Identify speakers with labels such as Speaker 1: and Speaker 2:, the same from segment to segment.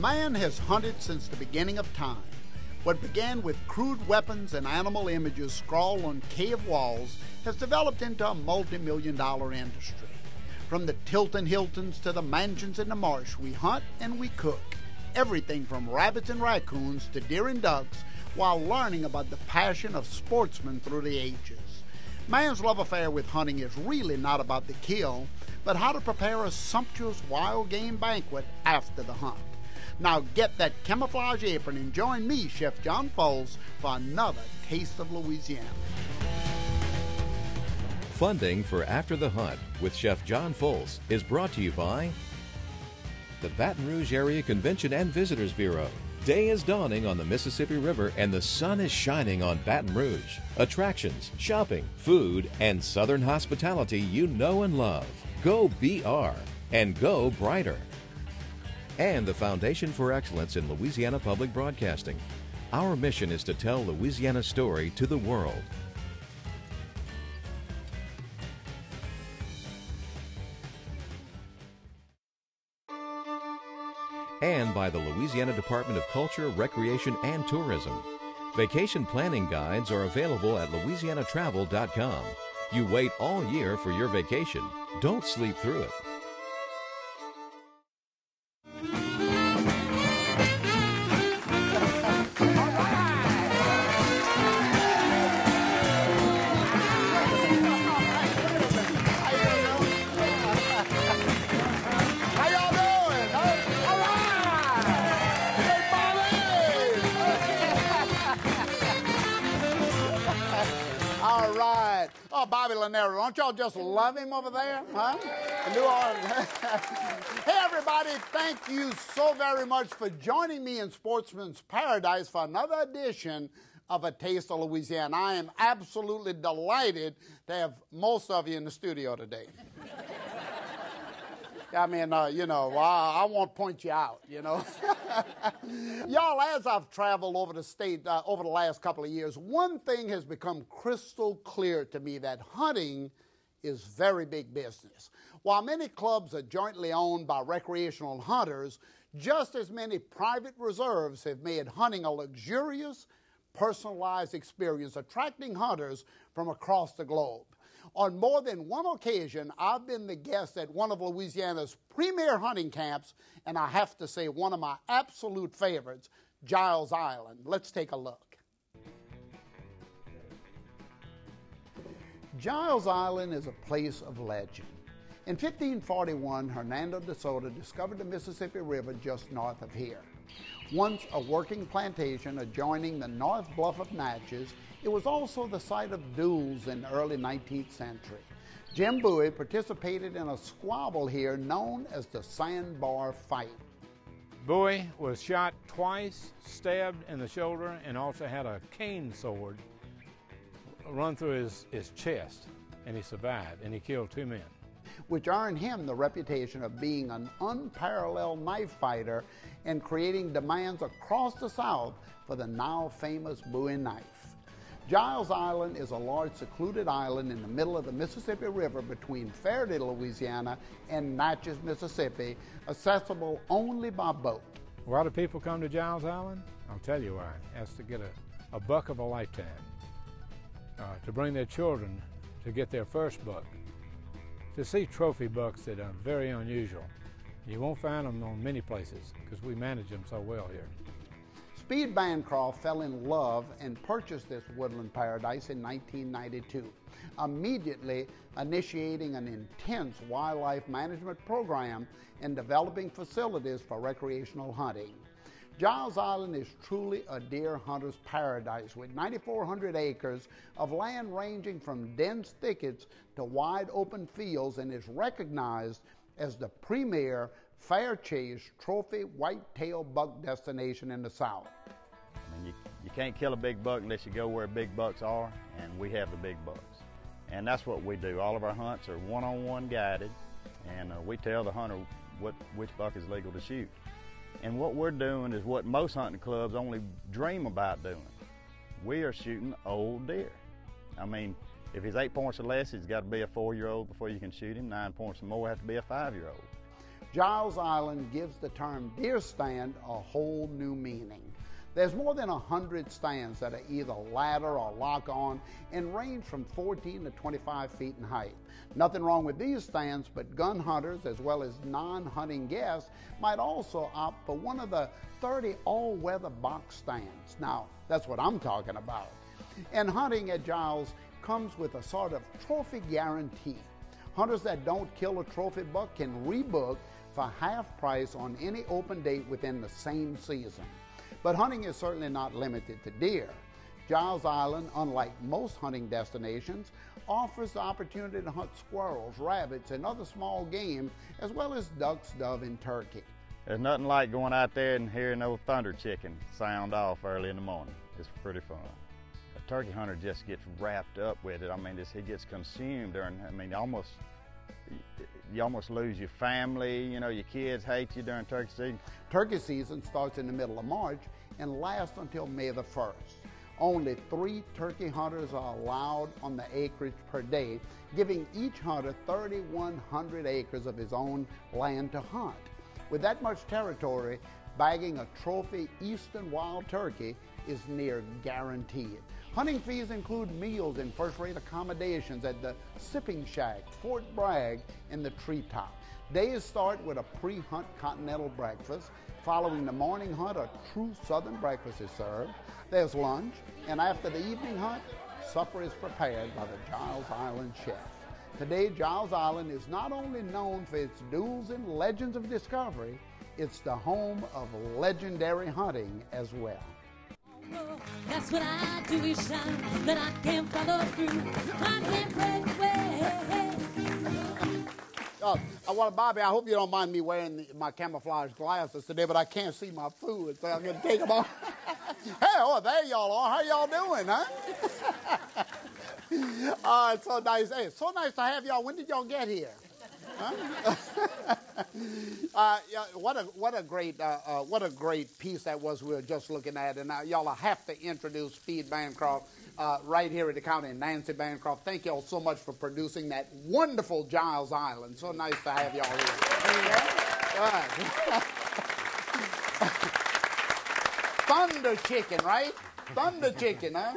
Speaker 1: Man has hunted since the beginning of time. What began with crude weapons and animal images scrawled on cave walls has developed into a multi million dollar industry. From the Tilton Hiltons to the mansions in the marsh, we hunt and we cook. Everything from rabbits and raccoons to deer and ducks while learning about the passion of sportsmen through the ages. Man's love affair with hunting is really not about the kill, but how to prepare a sumptuous wild game banquet after the hunt. Now get that camouflage apron and join me, Chef John Folse, for another Taste of Louisiana.
Speaker 2: Funding for After the Hunt with Chef John Folse is brought to you by the Baton Rouge Area Convention and Visitors Bureau. Day is dawning on the Mississippi River and the sun is shining on Baton Rouge. Attractions, shopping, food, and Southern hospitality you know and love. Go BR and go brighter and the Foundation for Excellence in Louisiana Public Broadcasting. Our mission is to tell Louisiana's story to the world. And by the Louisiana Department of Culture, Recreation, and Tourism. Vacation planning guides are available at louisianatravel.com. You wait all year for your vacation. Don't sleep through it.
Speaker 1: Bobby Lonero, don't y'all just love him over there? Huh? New Orleans. hey, everybody, thank you so very much for joining me in Sportsman's Paradise for another edition of A Taste of Louisiana. I am absolutely delighted to have most of you in the studio today. I mean, uh, you know, I, I won't point you out, you know. Y'all, as I've traveled over the state uh, over the last couple of years, one thing has become crystal clear to me that hunting is very big business. While many clubs are jointly owned by recreational hunters, just as many private reserves have made hunting a luxurious, personalized experience, attracting hunters from across the globe. On more than one occasion, I've been the guest at one of Louisiana's premier hunting camps, and I have to say, one of my absolute favorites, Giles Island. Let's take a look. Giles Island is a place of legend. In 1541, Hernando de Soto discovered the Mississippi River just north of here. Once a working plantation adjoining the North Bluff of Natchez, it was also the site of duels in the early 19th century. Jim Bowie participated in a squabble here known as the Sandbar Fight.
Speaker 3: Bowie was shot twice, stabbed in the shoulder, and also had a cane sword run through his, his chest, and he survived, and he killed two men.
Speaker 1: Which earned him the reputation of being an unparalleled knife fighter and creating demands across the South for the now famous Bowie knife. Giles Island is a large secluded island in the middle of the Mississippi River between Ferriday, Louisiana and Natchez, Mississippi, accessible only by boat.
Speaker 3: Why do people come to Giles Island? I'll tell you why. That's to get a, a buck of a lifetime, uh, to bring their children to get their first buck, to see trophy bucks that are very unusual. You won't find them on many places because we manage them so well here.
Speaker 1: Speed Bancroft fell in love and purchased this woodland paradise in 1992, immediately initiating an intense wildlife management program and developing facilities for recreational hunting. Giles Island is truly a deer hunter's paradise with 9,400 acres of land ranging from dense thickets to wide open fields and is recognized as the premier fair chase trophy whitetail buck destination in the South.
Speaker 4: I mean, you, you can't kill a big buck unless you go where big bucks are, and we have the big bucks. And that's what we do. All of our hunts are one-on-one guided, and uh, we tell the hunter what which buck is legal to shoot. And what we're doing is what most hunting clubs only dream about doing. We are shooting old deer. I mean, if he's eight points or less, he's got to be a four-year-old before you can shoot him. Nine points or more, have to be a five-year-old.
Speaker 1: Giles Island gives the term deer stand a whole new meaning. There's more than 100 stands that are either ladder or lock on and range from 14 to 25 feet in height. Nothing wrong with these stands, but gun hunters as well as non hunting guests might also opt for one of the 30 all weather box stands. Now, that's what I'm talking about. And hunting at Giles comes with a sort of trophy guarantee. Hunters that don't kill a trophy buck can rebook for half price on any open date within the same season. But hunting is certainly not limited to deer. Giles Island, unlike most hunting destinations, offers the opportunity to hunt squirrels, rabbits, and other small game, as well as ducks, dove, and turkey.
Speaker 4: There's nothing like going out there and hearing old thunder chicken sound off early in the morning. It's pretty fun. A turkey hunter just gets wrapped up with it. I mean, he gets consumed during, I mean, almost, you almost lose your family, you know, your kids hate you during turkey season.
Speaker 1: Turkey season starts in the middle of March and lasts until May the 1st. Only three turkey hunters are allowed on the acreage per day, giving each hunter 3,100 acres of his own land to hunt. With that much territory, bagging a trophy eastern wild turkey is near guaranteed. Hunting fees include meals and first rate accommodations at the Sipping Shack, Fort Bragg, and the Treetop. Days start with a pre hunt continental breakfast. Following the morning hunt, a true southern breakfast is served. There's lunch, and after the evening hunt, supper is prepared by the Giles Island chef. Today, Giles Island is not only known for its duels and legends of discovery, it's the home of legendary hunting as well.
Speaker 5: That's what I do each time that I can't follow through. I can't break away.
Speaker 1: Uh, I want Bobby. I hope you don't mind me wearing my camouflage glasses today, but I can't see my food, so I'm gonna take them off. hey, oh, there y'all are. How y'all doing, huh? uh, it's so nice. Hey, it's so nice to have y'all. When did y'all get here? Uh, yeah, what a what a great uh, uh, what a great piece that was we were just looking at, and now y'all have to introduce Speed Bancroft uh, right here at the county. Nancy Bancroft, thank y'all so much for producing that wonderful Giles Island. So nice to have y'all here. Thunder chicken, right? Thunder chicken, huh?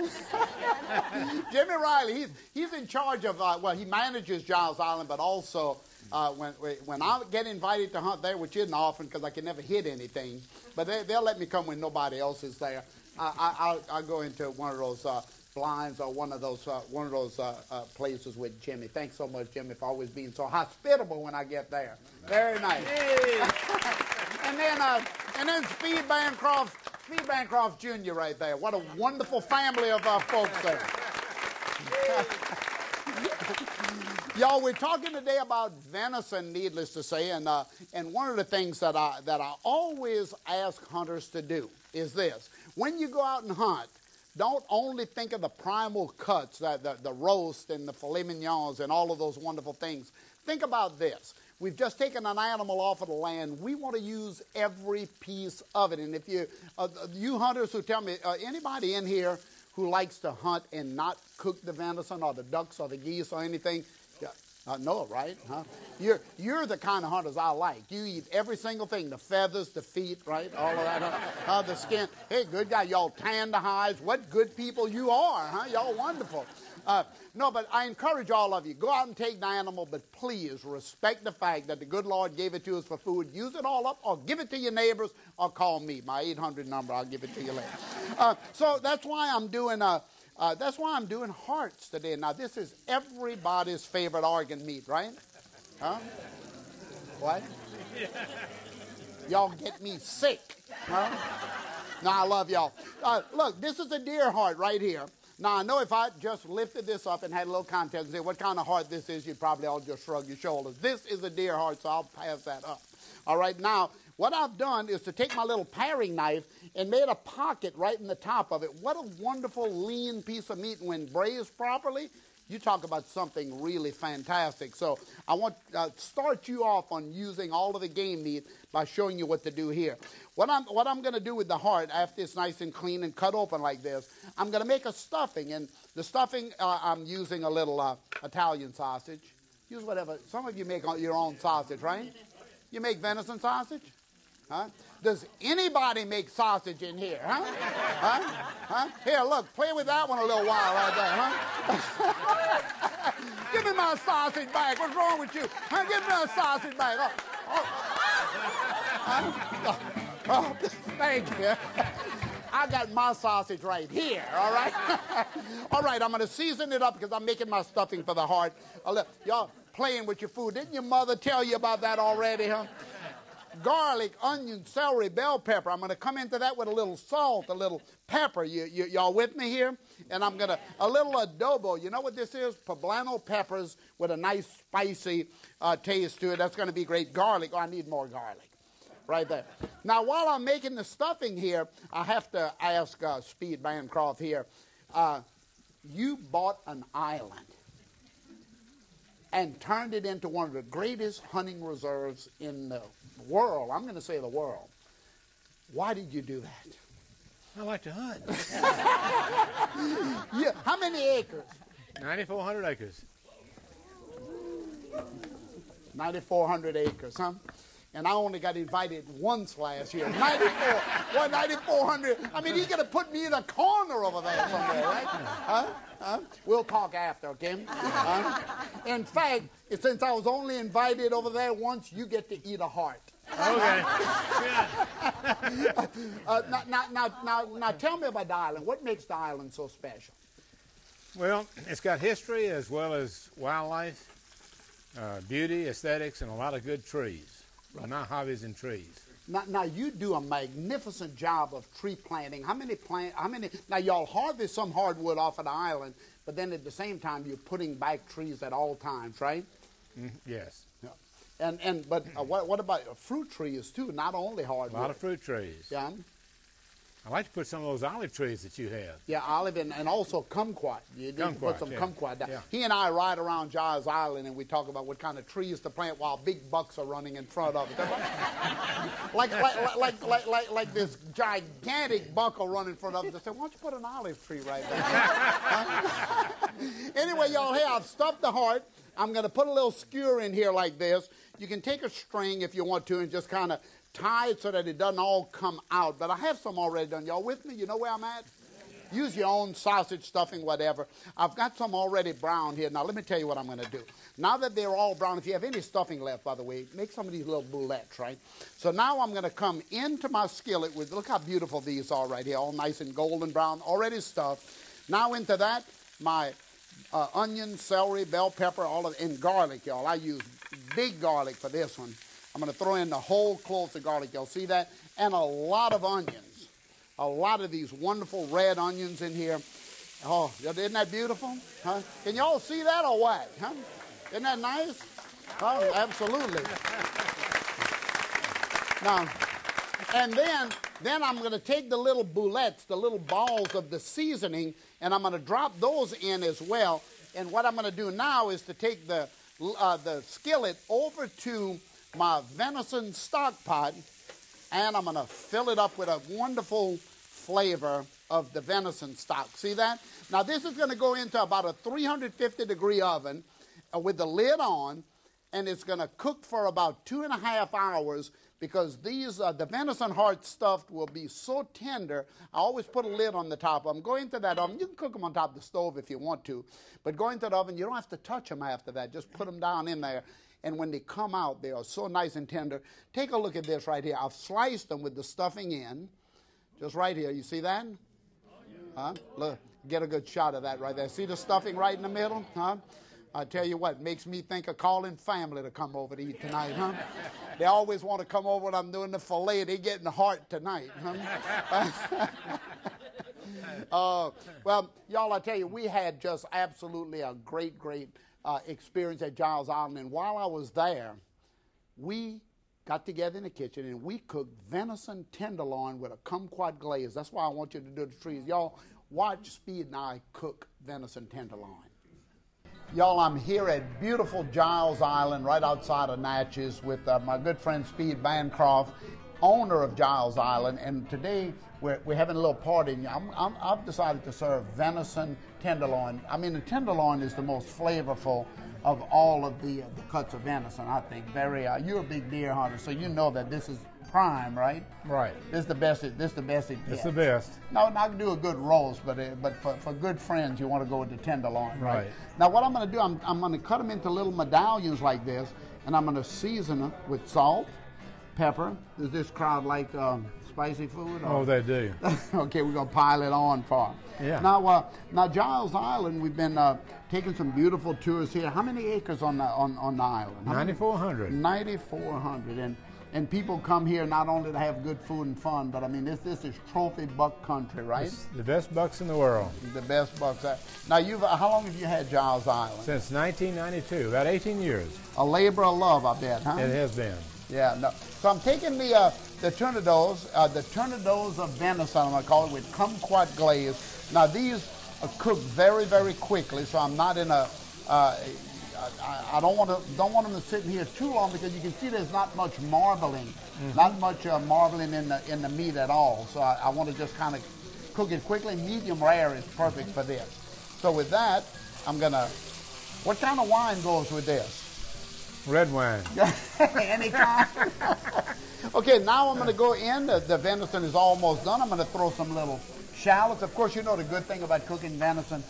Speaker 1: Jimmy Riley, he's, he's in charge of, uh, well, he manages Giles Island, but also uh, when, when I get invited to hunt there, which isn't often because I can never hit anything, but they, will let me come when nobody else is there. I, I, will go into one of those uh, blinds or one of those uh, one of those uh, uh, places with Jimmy. Thanks so much, Jimmy, for always being so hospitable when I get there. Very nice. and then uh, and then Speed Bancroft, Speed Bancroft Jr. right there. What a wonderful family of uh, folks there. Y'all, we're talking today about venison, needless to say, and uh, and one of the things that I that I always ask hunters to do is this: when you go out and hunt, don't only think of the primal cuts, the, the, the roast and the filet mignons and all of those wonderful things. Think about this. We've just taken an animal off of the land. We want to use every piece of it. And if you, uh, you hunters who tell me, uh, anybody in here who likes to hunt and not cook the venison or the ducks or the geese or anything, uh, no, right? Huh? You're, you're the kind of hunters I like. You eat every single thing the feathers, the feet, right? All of that, huh? uh, the skin. Hey, good guy, y'all tan the hides. What good people you are, huh? Y'all wonderful. Uh, no, but I encourage all of you go out and take the animal, but please respect the fact that the good Lord gave it to us for food. Use it all up, or give it to your neighbors, or call me. My 800 number, I'll give it to you later. Uh, so that's why I'm doing a uh, that's why I'm doing hearts today. Now, this is everybody's favorite organ meat, right? Huh? What? Y'all get me sick. Huh? No, I love y'all. Uh, look, this is a deer heart right here. Now, I know if I just lifted this up and had a little context and say what kind of heart this is, you'd probably all just shrug your shoulders. This is a deer heart, so I'll pass that up. All right, now, what I've done is to take my little paring knife and made a pocket right in the top of it. What a wonderful lean piece of meat when braised properly. You talk about something really fantastic. So I want to uh, start you off on using all of the game meat by showing you what to do here. What I'm, what I'm going to do with the heart, after it's nice and clean and cut open like this, I'm going to make a stuffing. And the stuffing, uh, I'm using a little uh, Italian sausage. Use whatever. Some of you make your own sausage, right? You make venison sausage? Huh? Does anybody make sausage in here? Huh? Huh? Huh? Here, look, play with that one a little while right there, huh? Give me my sausage back. What's wrong with you? Huh? Give me my sausage back. Oh, oh. Huh? Oh, oh, thank you. I got my sausage right here, all right? all right, I'm going to season it up because I'm making my stuffing for the heart. Y'all playing with your food. Didn't your mother tell you about that already, huh? garlic, onion, celery, bell pepper. I'm going to come into that with a little salt, a little pepper. You, you, y'all with me here? And I'm going to, a little adobo. You know what this is? Poblano peppers with a nice spicy uh, taste to it. That's going to be great. Garlic. Oh, I need more garlic. Right there. Now, while I'm making the stuffing here, I have to ask uh, Speed Bancroft here. Uh, you bought an island and turned it into one of the greatest hunting reserves in the world. I'm going to say the world. Why did you do that?
Speaker 3: I like to hunt.
Speaker 1: yeah. How many acres?
Speaker 3: 9,400 acres.
Speaker 1: 9,400 acres, huh? And I only got invited once last year. 94, what, 9,400? I mean, he's going to put me in a corner over there somewhere, right? Huh? Huh? We'll talk after, okay? Huh? In fact, since I was only invited over there once, you get to eat a heart.
Speaker 3: Okay.
Speaker 1: uh, now, now, now, now, now, tell me about the island. What makes the island so special?
Speaker 3: Well, it's got history as well as wildlife, uh, beauty, aesthetics, and a lot of good trees. Right. My hobbies in trees.
Speaker 1: Now, now, you do a magnificent job of tree planting. How many plant? How many? Now y'all harvest some hardwood off of the island, but then at the same time you're putting back trees at all times, right?
Speaker 3: Mm, yes.
Speaker 1: Yeah. And and but uh, what what about fruit trees too? Not only hardwood.
Speaker 3: A lot of fruit trees.
Speaker 1: Yeah.
Speaker 3: I like to put some of those olive trees that you have.
Speaker 1: Yeah, olive and, and also kumquat. You need
Speaker 3: kumquat,
Speaker 1: to put some
Speaker 3: yeah.
Speaker 1: kumquat down.
Speaker 3: Yeah.
Speaker 1: He and I ride around Giles Island and we talk about what kind of trees to plant while big bucks are running in front of it. like, like, like, like, like, like, this gigantic buck will run in front of it. They say, why don't you put an olive tree right there? anyway, y'all, hey, I've stuffed the heart. I'm going to put a little skewer in here like this. You can take a string if you want to and just kind of tie it so that it doesn't all come out. But I have some already done. Y'all with me? You know where I'm at? Use your own sausage stuffing, whatever. I've got some already brown here. Now, let me tell you what I'm going to do. Now that they're all brown, if you have any stuffing left, by the way, make some of these little boulettes, right? So now I'm going to come into my skillet with, look how beautiful these are right here, all nice and golden brown, already stuffed. Now into that, my uh, onion, celery, bell pepper, all of and garlic, y'all. I use big garlic for this one. I'm going to throw in the whole clove of garlic. Y'all see that? And a lot of onions. A lot of these wonderful red onions in here. Oh, isn't that beautiful? Huh? Can y'all see that or what? Huh? Isn't that nice? Oh, absolutely. Now, and then, then I'm going to take the little boulettes, the little balls of the seasoning, and I'm going to drop those in as well. And what I'm going to do now is to take the, uh, the skillet over to my venison stock pot, and I'm going to fill it up with a wonderful flavor of the venison stock. See that? Now, this is going to go into about a 350 degree oven uh, with the lid on, and it's going to cook for about two and a half hours because these uh, the venison heart stuffed will be so tender. I always put a lid on the top of them. Go into that oven. You can cook them on top of the stove if you want to, but go into the oven. You don't have to touch them after that. Just put them down in there. And when they come out, they are so nice and tender. Take a look at this right here. I've sliced them with the stuffing in, just right here. You see that? Huh? Look, get a good shot of that right there. See the stuffing right in the middle? Huh? I tell you what, makes me think of calling family to come over to eat tonight, huh? they always want to come over when I'm doing the fillet. They getting the heart tonight, huh? uh, well, y'all, I tell you, we had just absolutely a great, great uh, experience at Giles Island. And while I was there, we got together in the kitchen and we cooked venison tenderloin with a kumquat glaze. That's why I want you to do the trees. Y'all, watch Speed and I cook venison tenderloin. Y'all, I'm here at beautiful Giles Island right outside of Natchez with uh, my good friend Speed Bancroft. owner of Giles Island, and today we're, we're having a little party. And I'm, I'm, I've decided to serve venison tenderloin. I mean, the tenderloin is the most flavorful of all of the, uh, the cuts of venison. I think very. Uh, you're a big deer hunter, so you know that this is prime, right?
Speaker 3: Right.
Speaker 1: This is the best. It, this is the best it
Speaker 3: It's
Speaker 1: gets.
Speaker 3: the best.
Speaker 1: No, not to do a good roast, but uh, but for, for good friends, you want to go with the tenderloin, right?
Speaker 3: Right.
Speaker 1: Now, what I'm going to do, I'm, I'm going to cut them into little medallions like this, and I'm going to season them with salt, pepper. Does this crowd like um, spicy food? or-
Speaker 3: Oh, they do.
Speaker 1: okay, we're gonna pile it on for.
Speaker 3: Yeah.
Speaker 1: Now, uh, now Giles Island, we've been uh, taking some beautiful tours here. How many acres on the on, on the island?
Speaker 3: 9,400.
Speaker 1: 9,400, and and people come here not only to have good food and fun, but I mean this this is trophy buck country, right?
Speaker 3: It's the best bucks in the world
Speaker 1: The best bucks. Now, you've uh, how long have you had Giles Island?
Speaker 3: since 1992, about 18 years.
Speaker 1: A labor of love, I bet, huh?
Speaker 3: It has been.
Speaker 1: Yeah, no. So I'm taking the uh, the tournedos, uh, the tournedos of venison, I'm gonna call it, with kumquat glaze. Now these are cooked very, very quickly, so I'm not in a. Uh, I, I don't want to don't want them to sit in here too long because you can see there's not much marbling, not much uh, marbling in the in the meat at all. So I, I want to just kind of cook it quickly. Medium rare is perfect for this. So with that, I'm gonna. What kind of wine goes with this?
Speaker 3: Red wine.
Speaker 1: Any kind. okay, now I'm going to go in. The, the venison is almost done. I'm going to throw some little shallots. Of course, you know the good thing about cooking venison.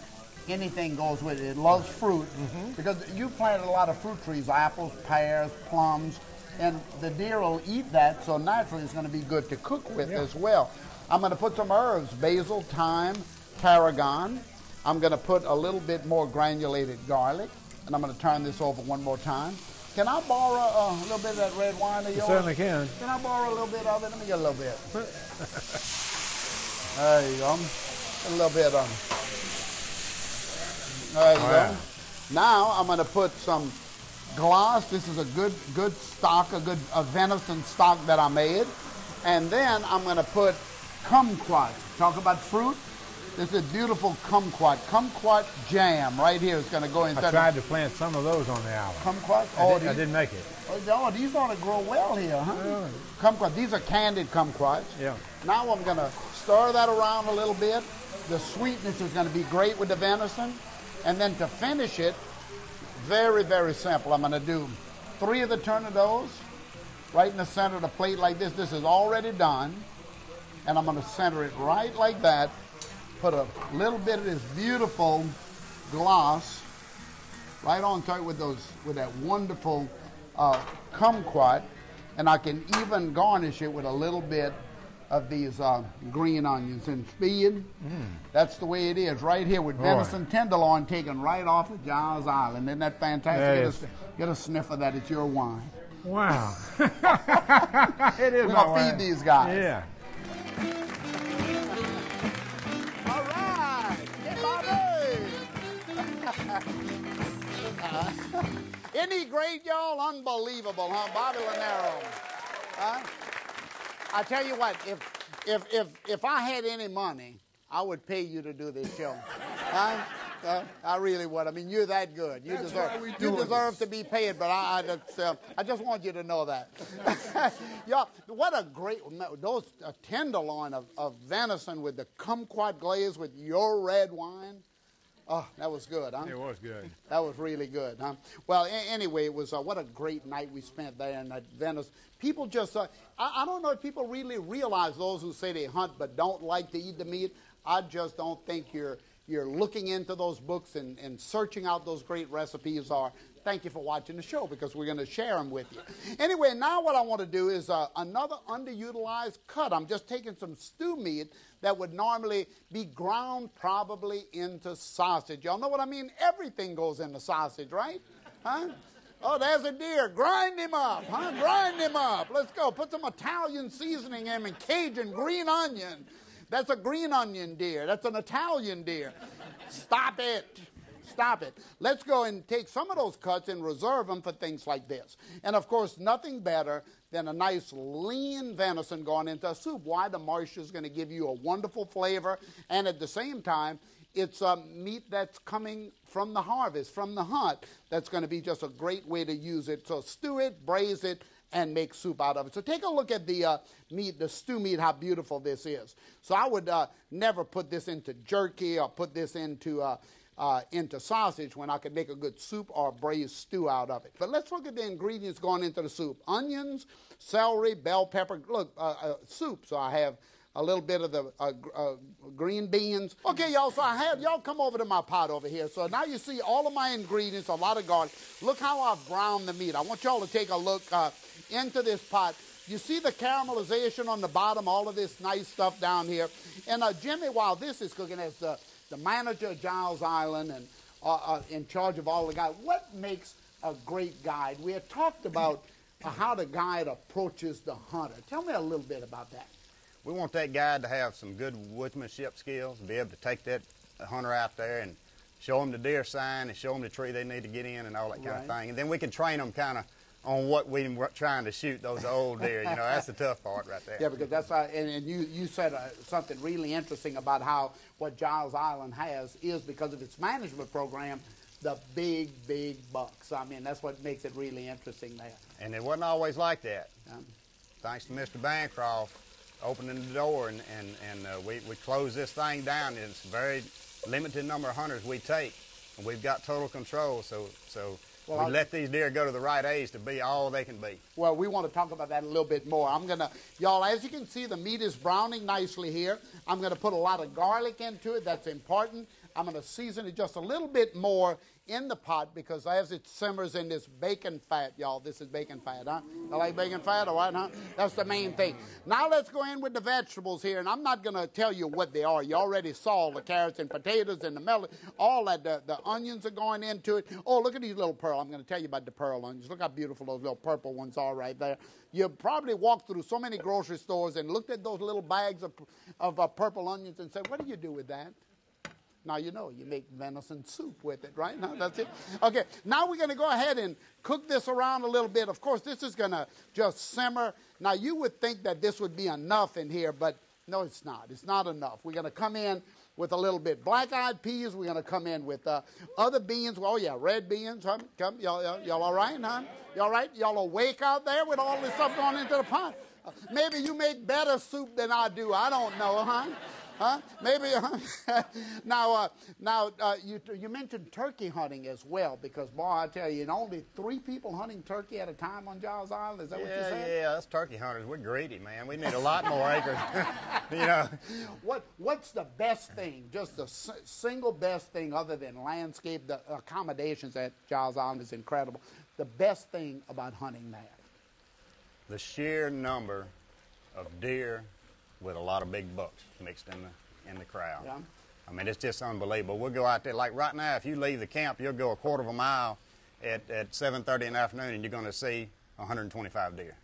Speaker 1: Anything goes with it. It loves fruit mm-hmm. because you planted a lot of fruit trees: apples, pears, plums, and the deer will eat that. So naturally, it's going to be good to cook with
Speaker 3: Yeah.
Speaker 1: as well. I'm going to put some herbs: basil, thyme, tarragon. I'm going to put a little bit more granulated garlic, and I'm going to turn this over one more time. Can I borrow uh, a little bit of that red wine of
Speaker 3: You
Speaker 1: yours?
Speaker 3: certainly can.
Speaker 1: Can I borrow a little bit of it? Let me get a little bit. there you go. A little bit of it. There you
Speaker 3: Wow.
Speaker 1: go. Now I'm going to put some glass. This is a good good stock, a good a venison stock that I made. And then I'm going to put kumquat. Talk about fruit. This is a beautiful kumquat. Kumquat jam right here. is going to go inside.
Speaker 3: I tried to plant some of those on the island.
Speaker 1: kumquat.
Speaker 3: I,
Speaker 1: Oh,
Speaker 3: did, I
Speaker 1: these-
Speaker 3: didn't make it.
Speaker 1: Oh, these ought to grow well here, huh? Kumquat. These are candied kumquats.
Speaker 3: Yeah.
Speaker 1: Now I'm going to stir that around a little bit. The sweetness is going to be great with the venison. And then to finish it, very, very simple. I'm going to do three of the tournedos right in the center of the plate like this. This is already done. And I'm going to center it right like that. Put a little bit of this beautiful gloss right on top with those with that wonderful uh, kumquat, and I can even garnish it with a little bit of these uh, green onions and speed. That's the way it is right here with
Speaker 3: Boy.
Speaker 1: venison tenderloin taken right off of Giles Island. Isn't that fantastic?
Speaker 3: That
Speaker 1: get, a, get a sniff of that. It's your wine.
Speaker 3: Wow. it is
Speaker 1: We're gonna
Speaker 3: wine.
Speaker 1: feed these guys.
Speaker 3: Yeah.
Speaker 1: Isn't he great, y'all? Unbelievable, huh? Bobby Lonero. Huh? I tell you what, if if if if I had any money, I would pay you to do this show. huh? Uh, I really would. I mean, you're that good. You deserve. you deserve to be paid, but I, I, just, uh, I just want you to know that. Y'all, what a great those a tenderloin of, of venison with the kumquat glaze with your red wine. Oh, that was good, huh?
Speaker 3: It was good.
Speaker 1: That was really good, huh? Well, a- anyway, it was uh, what a great night we spent there in that Venice. People just, uh, I, I don't know if people really realize those who say they hunt but don't like to eat the meat. I just don't think you're you're looking into those books and, and searching out those great recipes. Or thank you for watching the show because we're going to share them with you. Anyway, now what I want to do is uh, another underutilized cut. I'm just taking some stew meat that would normally be ground probably into sausage. Y'all know what I mean? Everything goes into sausage, right? Huh? Oh, there's a deer. Grind him up, huh? Grind him up. Let's go. Put some Italian seasoning in and Cajun green onion. That's a green onion deer. That's an Italian deer. Stop it. Stop it. Let's go and take some of those cuts and reserve them for things like this. And of course, nothing better than a nice lean venison going into a soup. Why? The moisture is going to give you a wonderful flavor, and at the same time, it's um, meat that's coming from the harvest, from the hunt. That's going to be just a great way to use it. So stew it, braise it, and make soup out of it. So take a look at the uh, meat, the stew meat, how beautiful this is. So I would uh, never put this into jerky or put this into uh, uh, into sausage when I could make a good soup or braised stew out of it. But let's look at the ingredients going into the soup: onions, celery, bell pepper. Look, uh, uh, soup. So I have a little bit of the uh, uh, green beans. Okay, y'all, so I have, y'all come over to my pot over here. So now you see all of my ingredients, a lot of garlic. Look how I've browned the meat. I want y'all to take a look uh, into this pot. You see the caramelization on the bottom, all of this nice stuff down here. And uh, Jimmy, while this is cooking, as the, manager of Giles Island and uh, uh, in charge of all the guides, what makes a great guide? We had talked about how the guide approaches the hunter. Tell me a little bit about that.
Speaker 4: We want that guide to have some good woodsmanship skills, be able to take that hunter out there and show them the deer sign and show them the tree they need to get in and all that kind
Speaker 1: Right.
Speaker 4: of thing. And then we can train them kind of on what we were trying to shoot those old deer. You know, that's the tough part right there.
Speaker 1: Yeah, because that's uh, and, and you you said uh, something really interesting about how what Giles Island has is because of its management program, the big big bucks. I mean, that's what makes it really interesting there.
Speaker 4: And it wasn't always like that.
Speaker 1: Um,
Speaker 4: Thanks to Mr. Bancroft opening the door and, and, and uh, we, we closed this thing down. It's a very limited number of hunters we take. And we've got total control, so, so
Speaker 1: Well,
Speaker 4: we
Speaker 1: I-
Speaker 4: let these deer go to the right age to be all they can be.
Speaker 1: Well, we want to talk about that a little bit more. I'm gonna, y'all, as you can see, the meat is browning nicely here. I'm gonna put a lot of garlic into it. That's important. I'm gonna season it just a little bit more in the pot because as it simmers in this bacon fat, y'all, this is bacon fat, huh? You like bacon fat, all right, huh? That's the main thing. Now let's go in with the vegetables here, and I'm not gonna tell you what they are. You already saw the carrots and potatoes and the melon, all that. The, the onions are going into it. Oh, look at these little pearl. I'm gonna tell you about the pearl onions. Look how beautiful those little purple ones are right there. You probably walked through so many grocery stores and looked at those little bags of, of uh, purple onions and said, "What do you do with that?" Now you know you make venison soup with it, right? Now that's it. Okay, now we're going to go ahead and cook this around a little bit. Of course, this is going to just simmer. Now you would think that this would be enough in here, but no, it's not. It's not enough. We're going to come in with a little bit black-eyed peas. We're going to come in with uh, other beans. Oh yeah, red beans. Huh? Come, y'all, y'all, y'all all right, huh? Y'all all right? Y'all awake out there with all this stuff going into the pot? Uh, maybe you make better soup than I do. I don't know, huh? Huh? Maybe. now, uh, now uh, you, you mentioned turkey hunting as well, because boy, I tell you, and only three people hunting turkey at a time on Giles Island. Is that what you
Speaker 4: Yeah,
Speaker 1: said?
Speaker 4: yeah, us turkey hunters, we're greedy, man. We need a lot more acres. you know,
Speaker 1: What What's the best thing? Just the s- single best thing, other than landscape, the accommodations at Giles Island is incredible. The best thing about hunting there.
Speaker 4: the sheer number of deer with a lot of big bucks mixed in the in the crowd.
Speaker 1: Yeah.
Speaker 4: I mean, it's just unbelievable. We'll go out there like right now. If you leave the camp, you'll go a quarter of a mile at at 7:30 in the afternoon, and you're going to see 125 deer.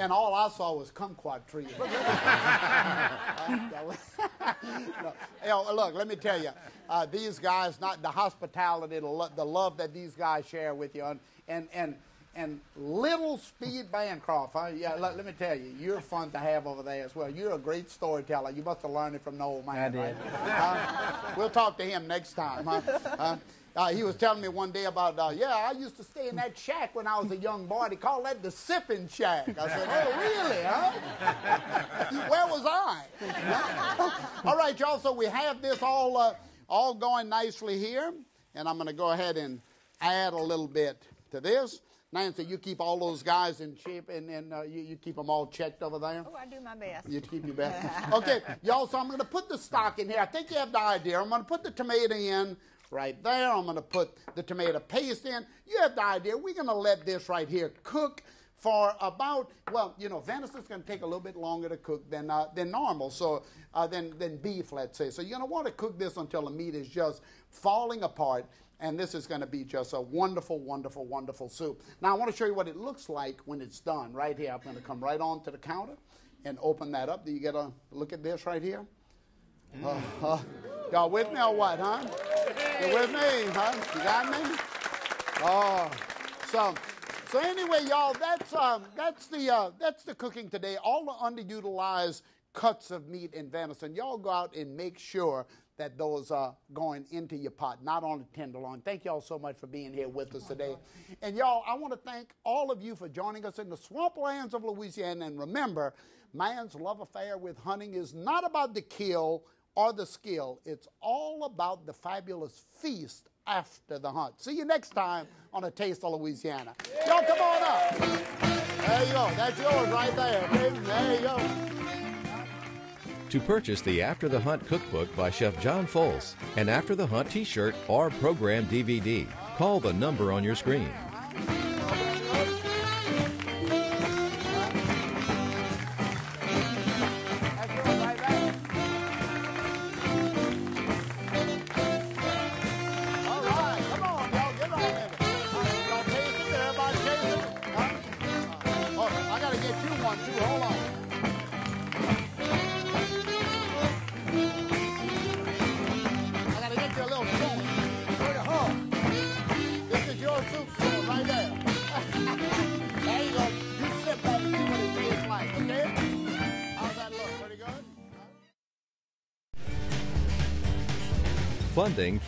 Speaker 1: And all I saw was kumquat trees. no. You know, look, let me tell you, uh, these guys, not the hospitality, the, lo- the love that these guys share with you, and and and, and little Speed Bancroft, huh? Yeah, let, let me tell you, you're fun to have over there as well. You're a great storyteller. You must have learned it from the old man.
Speaker 6: I did.
Speaker 1: Right? Uh, we'll talk to him next time. Huh? Uh, uh, he was telling me one day about, uh, yeah, I used to stay in that shack when I was a young boy. They called that the sipping shack. I said, oh, really, huh? Where was I? all right, y'all, so we have this all, uh, all going nicely here. And I'm going to go ahead and add a little bit to this. Nancy, you keep all those guys in shape and, and uh, you, you keep them all checked over there?
Speaker 7: Oh, I do my best.
Speaker 1: You keep your best. Okay, y'all, so I'm going to put the stock in here. I think you have the idea. I'm going to put the tomato in right there. I'm going to put the tomato paste in. You have the idea. We're going to let this right here cook for about, well, you know, venison's going to take a little bit longer to cook than, uh, than normal, so uh, than, than beef, let's say. So you're going to want to cook this until the meat is just falling apart. And this is going to be just a wonderful, wonderful, wonderful soup. Now, I want to show you what it looks like when it's done. Right here, I'm going to come right on to the counter and open that up. Do you get a look at this right here? Uh, uh, y'all with me or what, huh? You with me, huh? You got me? Oh, so so anyway, y'all, that's um, that's the uh, that's the cooking today. All the underutilized cuts of meat and venison. Y'all go out and make sure that those are going into your pot, not on the tenderloin. Thank y'all so much for being here with us today. And y'all, I want to thank all of you for joining us in the swamplands of Louisiana. And remember, man's love affair with hunting is not about the kill or the skill. It's all about the fabulous feast after the hunt. See you next time on A Taste of Louisiana. Y'all come on up. There you go. That's yours right there. baby. There you go.
Speaker 2: To purchase the After the Hunt cookbook by Chef John Folse, an After the Hunt t shirt, or program DVD, call the number on your screen.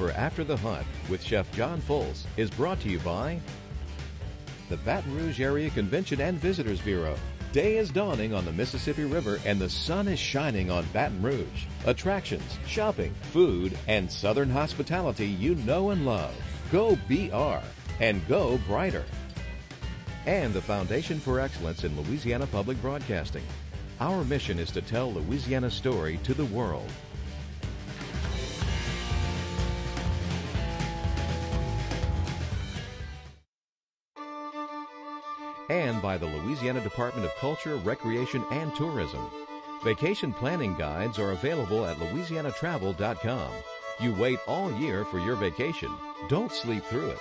Speaker 2: For After the Hunt with Chef John Folse is brought to you by the Baton Rouge Area Convention and Visitors Bureau. Day is dawning on the Mississippi River and the sun is shining on Baton Rouge. Attractions, shopping, food, and Southern hospitality you know and love. Go BR and go brighter. And the Foundation for Excellence in Louisiana Public Broadcasting. Our mission is to tell Louisiana's story to the world. And by the Louisiana Department of Culture, Recreation, and Tourism. Vacation planning guides are available at louisianatravel.com. You wait all year for your vacation. Don't sleep through it.